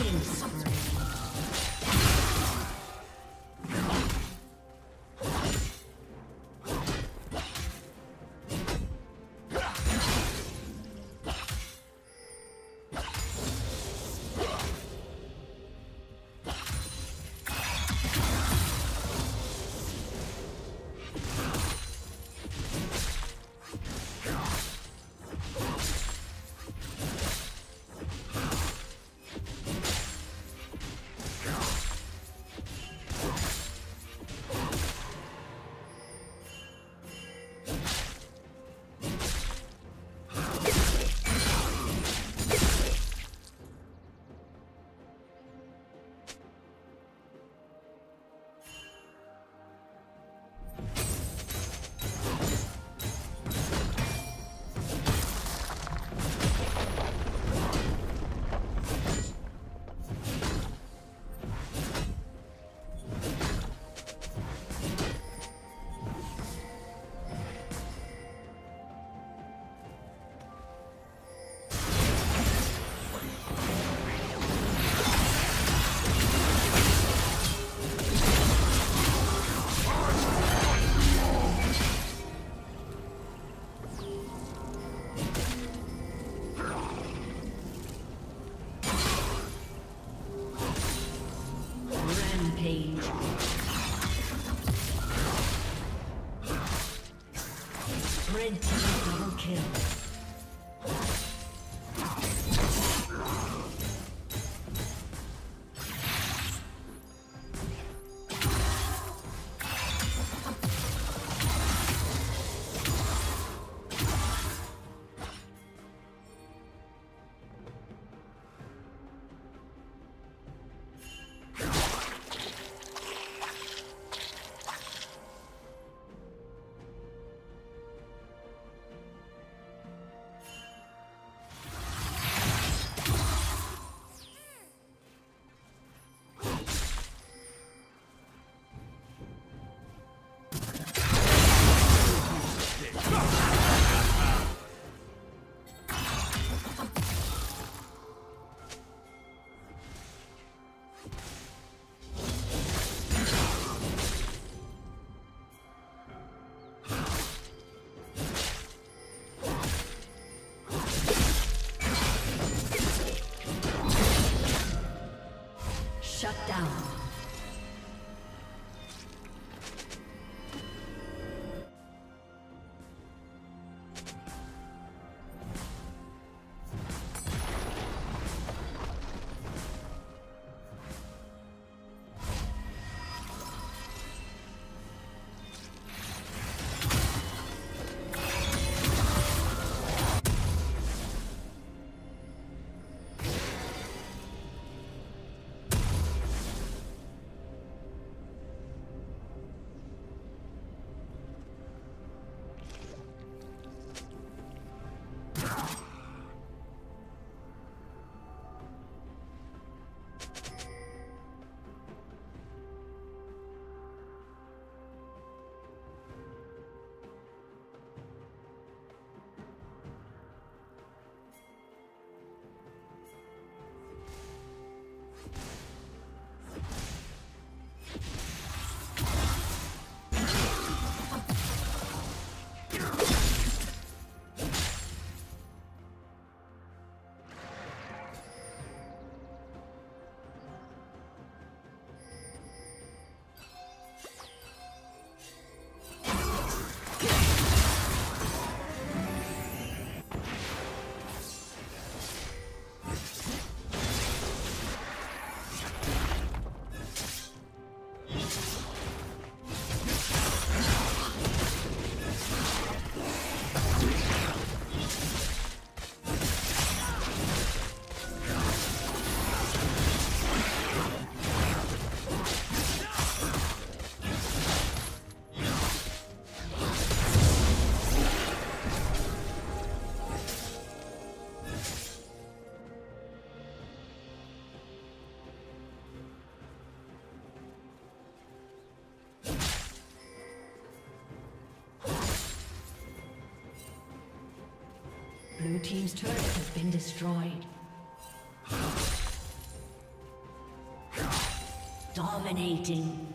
Killing spree. Team's turret has been destroyed. Dominating.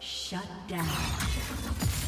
Shut down.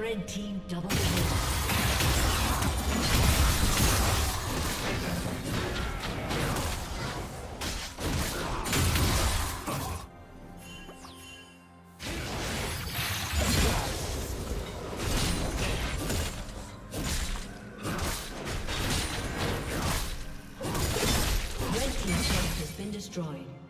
Red team double. Red has been destroyed.